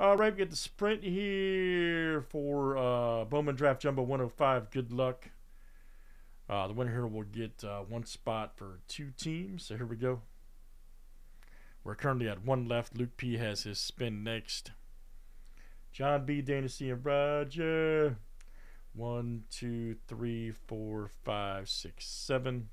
All right, we get the sprint here for uh, Bowman Draft Jumbo 105. Good luck. Uh, the winner here will get uh, one spot for two teams. So here we go. We're currently at one left. Luke P has his spin next. John B, Dana C, and Roger. One, two, three, four, five, six, seven.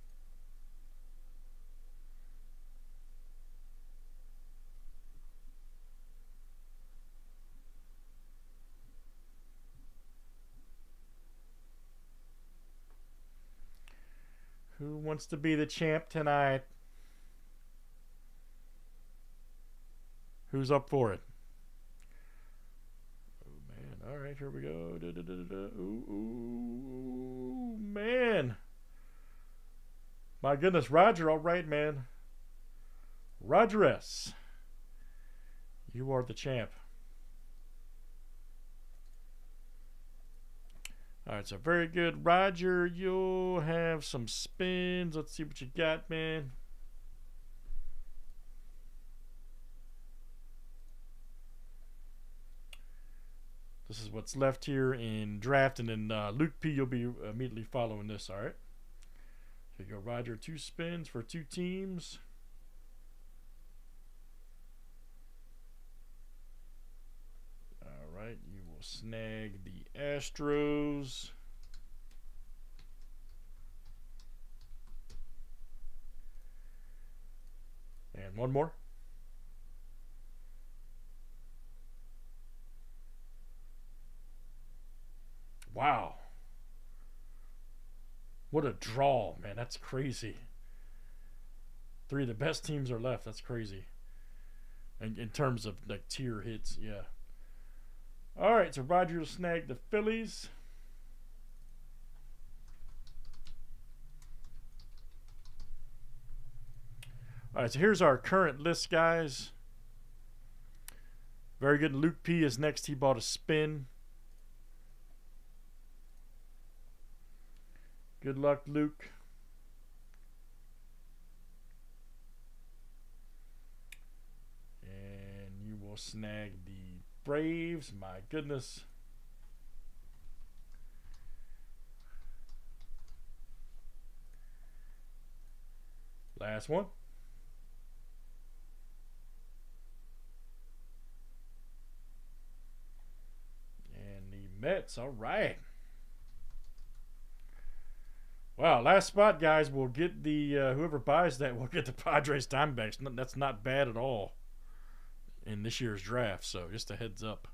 Who wants to be the champ tonight? Who's up for it? Oh man! All right, here we go. Da, da, da. Ooh, ooh, man! My goodness, Roger. All right, man. Roger S. You are the champ. All right, so very good. Roger, you'll have some spins. Let's see what you got, man. This is what's left here in draft, and then uh, Luke P. You'll be immediately following this. All right. Here you go, Roger. Two spins for two teams. All right, you snag the Astros. And one more. Wow. What a draw, man. That's crazy. Three of the best teams are left. That's crazy. In, in terms of like tier hits, yeah. All right, so Roger will snag the Phillies. All right, so here's our current list, guys. Very good. Luke P is next. He bought a spin. Good luck, Luke. And you will snag the Braves. My goodness. Last one. And the Mets. All right. Wow, last spot, guys. We'll get the uh, whoever buys that. We'll get the Padres Diamondbacks. That's not bad at all in this year's draft. So just a heads up.